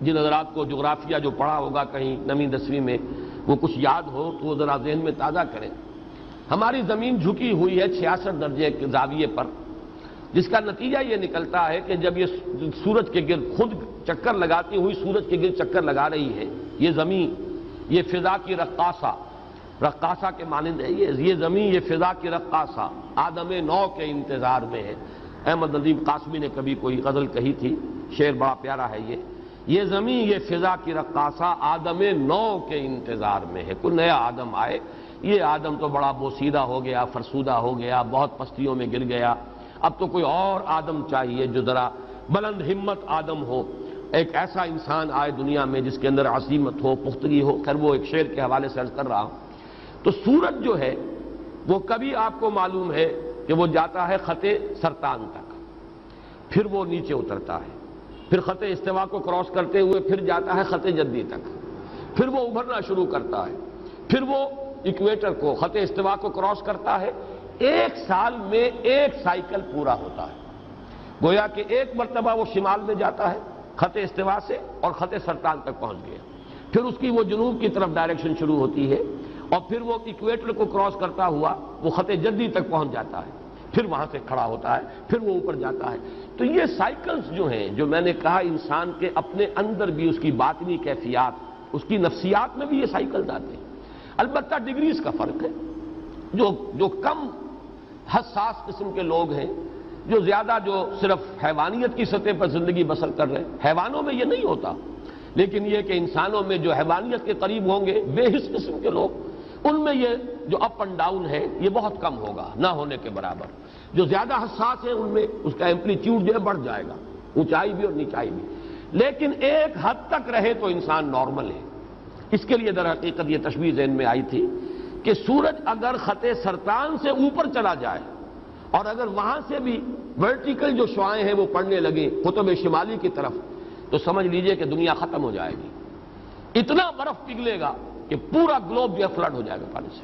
جن حضرات کو جغرافیہ جو پڑھا ہوگا کہیں نویں دسویں میں، وہ کچھ یاد ہو تو وہ ذرا ذہن میں تازہ کریں۔ ہماری زمین جھکی ہوئی ہے چھیاسٹھ درجے کے زاویے پر، جس کا نتیجہ یہ نکلتا ہے کہ جب یہ سورج کے گرد خود چکر لگاتی ہوئی سورج کے گرد چکر لگا رہی ہے، یہ زمین، یہ فضا کی رقاصہ۔ رقاصہ کے مانند ہے یہ زمین، یہ فضا کی رقاصہ۔ آدم نو کے انتظار میں ہے۔ احمد ندیم قاسمی نے کبھی کوئی غزل کہی تھی، شعر بڑا پیارا ہے یہ۔ یہ زمین، یہ فضا کی رقاصہ آدم نو کے انتظار میں ہے۔ کوئی نیا آدم آئے، یہ آدم تو بڑا بوسیدہ ہو گیا، فرسودہ ہو گیا، بہت پستیوں میں گر گیا۔ اب تو کوئی اور آدم چاہیے جو ذرا بلند ہمت آدم ہو۔ ایک ایسا انسان آئے دنیا میں جس کے اندر عظیمت ہو، پختگی ہو۔ خیر، وہ ایک شعر کے حوالے سے عرض کر رہا ہوں۔ تو سورج جو ہے، وہ کبھی آپ کو معلوم ہے کہ وہ جاتا ہے خط سرطان تک، پھر وہ نیچے اترتا ہے۔ پھر خط استوا کو کراس کرتے ہوئے پھر جاتا ہے خط جدی تک۔ پھر وہ ابھرنا شروع کرتا ہے۔ پھر وہ اکویٹر کو خط استوا کو کراس کرتا ہے۔ ایک سال میں ایک سائیکل پورا ہوتا ہے۔ گویا کہ ایک مرتبہ وہ شمال میں جاتا ہے خط استوا سے اور خط سرطان تک پہنچ گیا۔ پھر اس کی وہ جنوب کی طرف ڈائریکشن شروع ہوتی ہے اور پھر وہ اکویٹر کو کراس کرتا ہوا وہ خط جدی تک پہنچ جاتا ہے۔ پھر وہاں سے کھڑا ہوتا ہے، پھر وہ اوپر جاتا ہے۔ تو یہ سائیکلز جو ہیں، جو میں نے کہا انسان کے اپنے اندر بھی اس کی باطنی کیفیات، اس کی نفسیات میں بھی یہ سائیکلز آتے ہیں۔ البتہ ڈگریز کا فرق ہے۔ جو جو کم حساس قسم کے لوگ ہیں، جو زیادہ جو صرف حیوانیت کی سطح پر زندگی بسر کر رہے ہیں، حیوانوں میں یہ نہیں ہوتا۔ لیکن یہ کہ انسانوں میں جو حیوانیت کے قریب ہوں گے، بے حس قسم کے لوگ ان میں یہ جو اپ اینڈ ڈاؤن ہے، یہ بہت کم ہوگا، نہ ہونے کے برابر۔ جو زیادہ حساس ہے ان میں، اس کا ایمپلیٹیوڈ جو ہے بڑھ جائے گا، اونچائی بھی اور نیچائی بھی۔ لیکن ایک حد تک رہے تو انسان نارمل ہے۔ اس کے لیے در حقیقت یہ تشویش ذہن میں آئی تھی کہ سورج اگر خط سرطان سے اوپر چلا جائے اور اگر وہاں سے بھی ورٹیکل جو شعائیں ہیں وہ پڑنے لگیں قطب شمالی کی طرف، تو سمجھ لیجیے کہ دنیا ختم ہو جائے گی۔ اتنا برف پگھلے گا کہ پورا گلوب جو ہے فلڈ ہو جائے گا پانی سے۔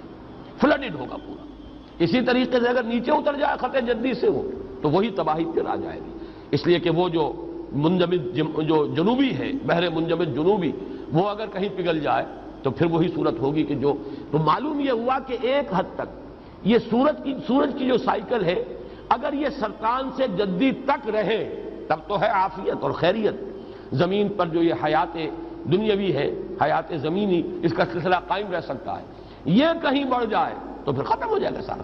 فلڈڈ ہوگا پورا۔ اسی طریقے سے اگر نیچے اتر جائے خط جدی سے ہو، تو وہی تباہی پھر آ جائے گی۔ اس لیے کہ وہ جو منجمد جو جنوبی ہے بحر منجمد جنوبی، وہ اگر کہیں پگھل جائے، تو پھر وہی صورت ہوگی کہ جو، تو معلوم یہ ہوا کہ ایک حد تک یہ سورج کی سورج کی جو سائیکل ہے، اگر یہ سرطان سے جدی تک رہے، تب تو ہے عافیت اور خیریت۔ زمین پر جو یہ حیات دنیاوی ہے، حیات زمینی، اس کا سلسلہ قائم رہ سکتا ہے۔ یہ کہیں بڑھ جائے تو پھر ختم ہو جائے گا سارا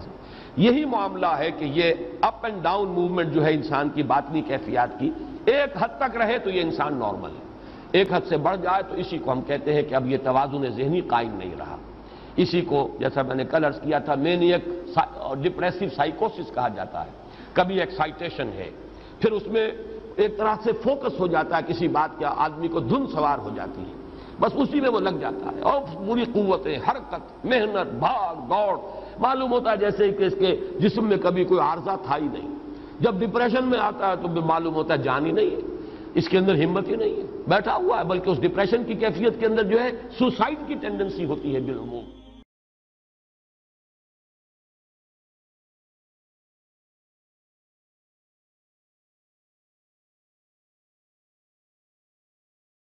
یہی معاملہ ہے کہ یہ اپ اینڈ ڈاؤن موومنٹ جو ہے انسان کی باطنی کیفیات کی، ایک حد تک رہے تو یہ انسان نارمل ہے۔ ایک حد سے بڑھ جائے تو اسی کو ہم کہتے ہیں کہ اب یہ توازن ذہنی قائم نہیں رہا۔ اسی کو جیسا میں نے کل عرض کیا تھا مین ایک ڈپریسو سائیکوسس کہا جاتا ہے۔ کبھی ایکسائٹیشن ہے، پھر اس میں ایک طرح سے فوکس ہو جاتا ہے کسی بات کا آدمی کو دھن سوار ہو جاتی ہے۔ بس اسی میں وہ لگ جاتا ہے۔ اور پوری قوتیں، حرکت، محنت، بھاگ، دوڑ۔ معلوم ہوتا ہے جیسے کہ اس کے جسم میں کبھی کوئی عارضہ تھا ہی نہیں۔ جب ڈپریشن میں آتا ہے تو معلوم ہوتا ہے جان ہی نہیں ہے۔ اس کے اندر ہمت ہی نہیں ہے۔ بیٹھا ہوا ہے، بلکہ اس ڈپریشن کی کیفیت کے اندر جو ہے سوسائڈ کی ٹینڈنسی ہوتی ہے بالعموم